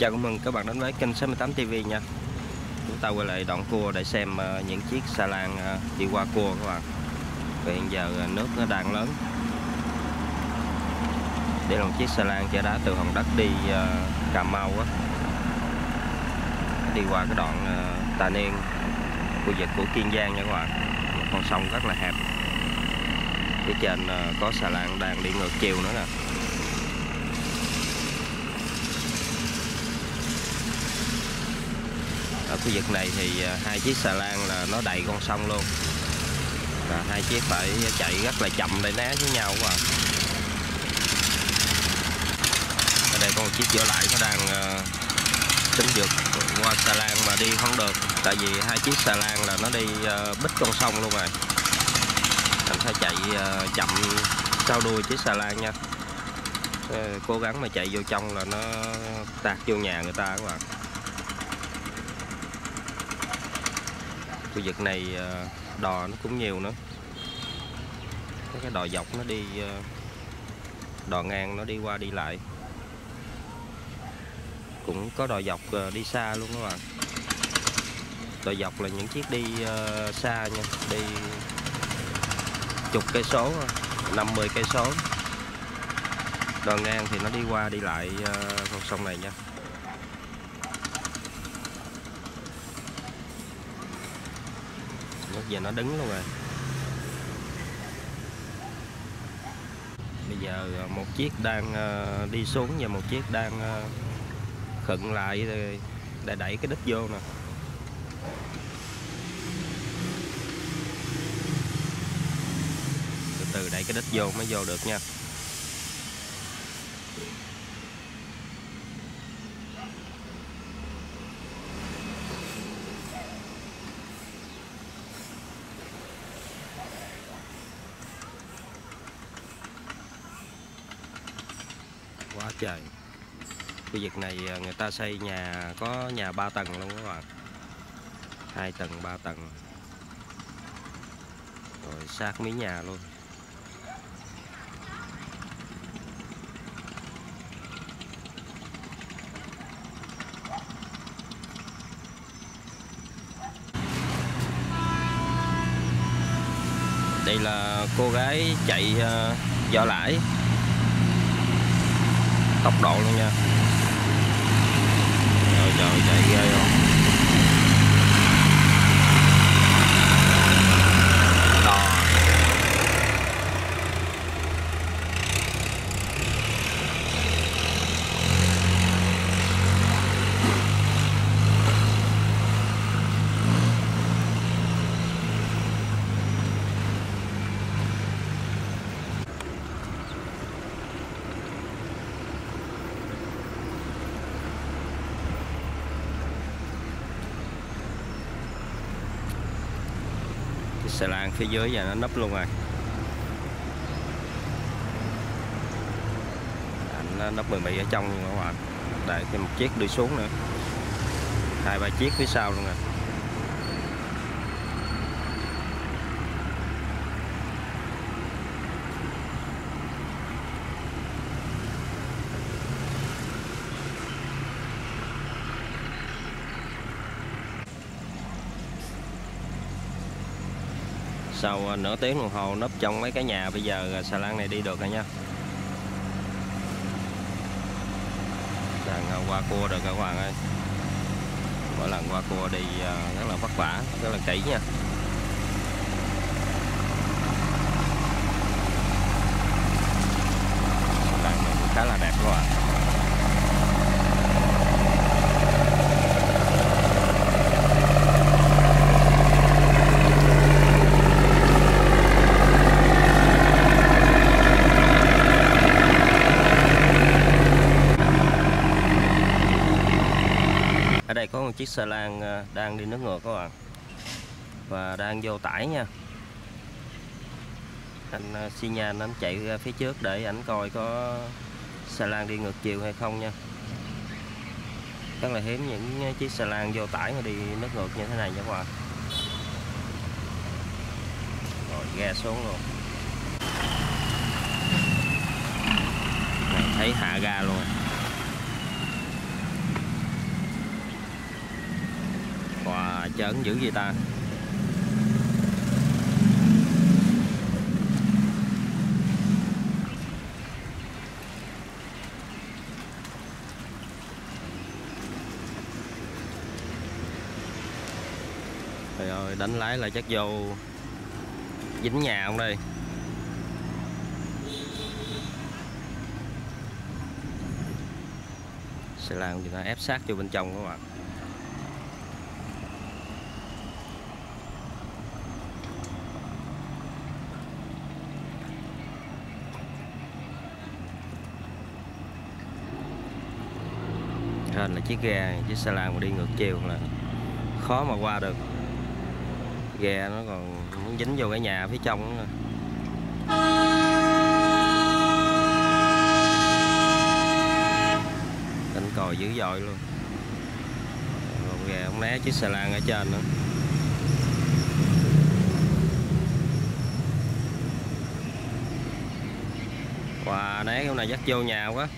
Chào mừng các bạn đến với kênh 68 TV nha. Chúng ta quay lại đoạn cua để xem ờ, những chiếc xà lan ờ, đi qua cua các bạn. Và hiện giờ ờ, nước nó đang lớn. Đây là một chiếc xà lan chở đá từ Hòn Đất đi Cà Mau á. Đi qua cái đoạn Tà Niên khu vực của Kiên Giang nha các bạn. Một con sông rất là hẹp. Phía trên có xà lan đang đi ngược chiều nữa nè. Khu vực này thì à, hai chiếc xà lan là nó đầy con sông luôn. Và hai chiếc phải chạy rất là chậm để né với nhau quá à. ở đây có một chiếc trở lại nó đang à, tính vượt qua xà lan mà đi không được. Tại vì hai chiếc xà lan là nó đi bít bích con sông luôn rồi. Thành phải chạy chậm sau đuôi chiếc xà lan nha. Ờ, cố gắng mà chạy vô trong là nó tạt vô nhà người ta các bạn khu vực này ờ, đò nó cũng nhiều nữa. Có cái đò dọc nó đi ờ, đò ngang nó đi qua đi lại. Cũng có đò dọc ờ, đi xa luôn các bạn. Đò dọc là những chiếc đi xa nha, đi chục cây số 50 cây số. Đò ngang thì nó đi qua đi lại con sông này nha. Giờ nó đứng luôn rồi. Bây giờ ờ, một chiếc đang ờ, đi xuống và một chiếc đang ờ, khựng lại để đẩy cái đít vô nè. Từ từ đẩy cái đít vô mới vô được nha quá trời. Khu vực này à, người ta xây nhà có nhà 3 tầng luôn các bạn. Hai tầng 3 tầng. Rồi sát mí nhà luôn. Đây là cô gái chạy uh, giỏ lãi tốc độ luôn nha. Trời trời chạy ghê không? Xà lan phía dưới giờ nó nấp luôn rồi. Nó nấp mười mỹ ở trong nhưng các bạn để thêm một chiếc đi xuống nữa. Hai, ba chiếc phía sau luôn rồi. Sau ờ, nửa tiếng đồng hồ nấp trong mấy cái nhà bây giờ ờ, xà lan này đi được rồi nha. Đang ờ, qua cua được các bạn ơi. Mỗi lần qua cua đi rất là vất vả, rất là kỹ nha. Xà khá là đẹp các bạn. Chiếc xe lan ờ, đang đi nước ngược các bạn. Và đang vô tải nha. Anh ờ, xi nhan anh chạy ra phía trước để ảnh coi có xe lan đi ngược chiều hay không nha. Rất là hiếm những chiếc xe lan vô tải mà đi nước ngược như thế này nha các bạn. Rồi ga xuống luôn. Này, thấy hạ ga luôn. Giỡn dữ gì ta? Trời ơi, đánh lái là chắc vô dính nhà không đây. Sẽ làm gì ta? Ép sát vô bên trong các bạn là chiếc ghe chiếc xe lan mà đi ngược chiều là khó mà qua được. Ghe nó còn muốn dính vô cái nhà phía trong nữa. Đánh còi dữ dội luôn. Còn ghe ông né chiếc xe lan ở trên nữa. Wow, né hôm này dắt vô nhà quá.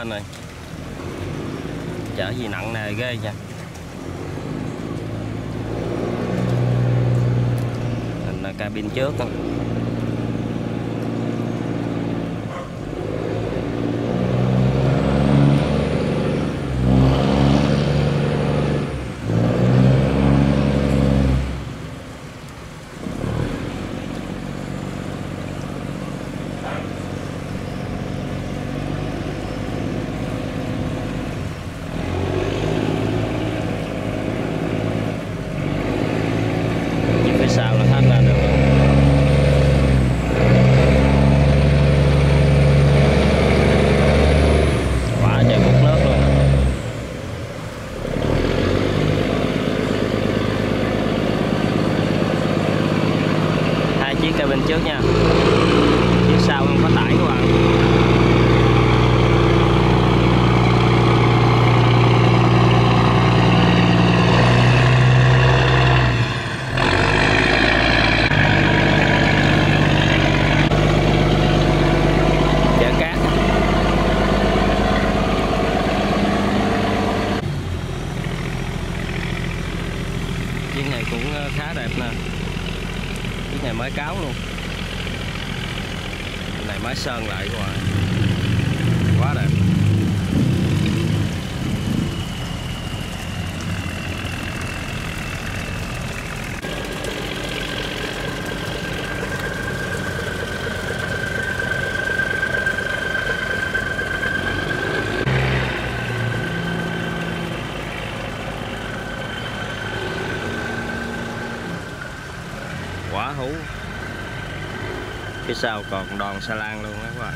Lên rồi. Chở gì nặng nề ghê nha. Mình à, cabin trước không Chiếc phía sau là thoát ra được rồi. Quá trời múc nước luôn hai chiếc cabin trước nha chiếc sau không có tải các bạn chở cát chiếc này cũng ờ, khá đẹp nè chiếc này mới cáo luôn máy sơn lại rồi quá đẹp. Quá hú phía sau còn đòn xa lan luôn đó các bạn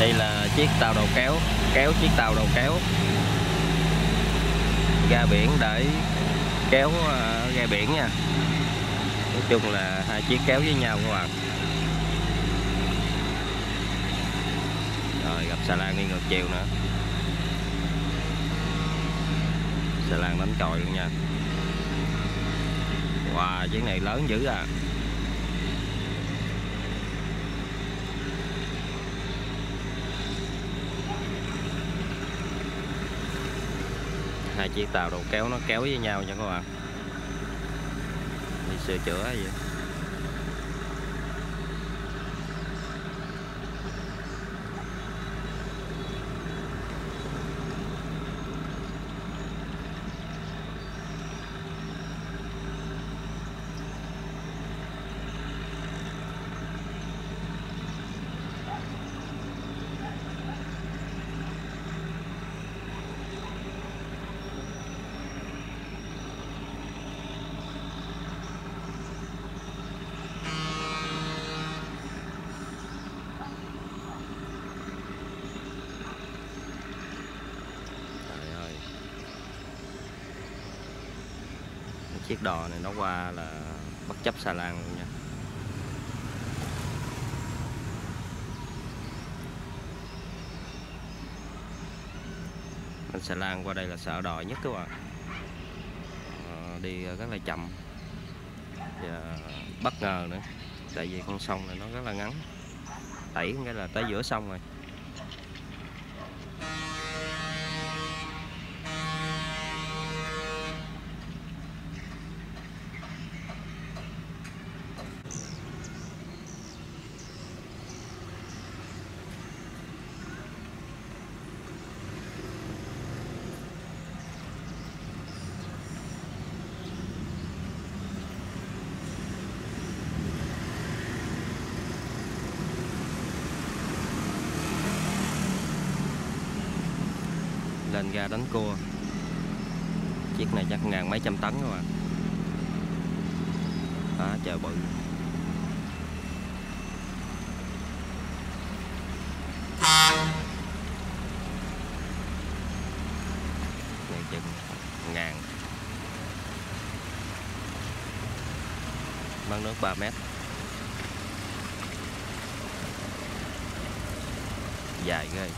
đây là chiếc tàu đầu kéo kéo chiếc tàu đầu kéo. Ra biển để kéo ờ, ra biển nha. Nói chung là hai chiếc kéo với nhau các bạn. Rồi, gặp xà lan đi ngược chiều nữa. Xà lan đánh còi luôn nha. Wow chiếc này lớn dữ à. Hai chiếc tàu đầu kéo nó kéo với nhau nha các bạn. Đi sửa chữa gì trời ơi Cái chiếc đò này nó qua là bất chấp xà lan luôn nha. Anh xà lan qua đây là sợ đò nhất các bạn. À, đi rất là chậm. Và bất ngờ nữa tại vì con sông này nó rất là ngắn. Đẩy cái là tới giữa sông rồi. Lên ga đánh cua. Chiếc này chắc ngàn mấy trăm tấn các bạn đó chợ bự. Này chừng ngàn. Bắn nước 3 mét. Dài ghê.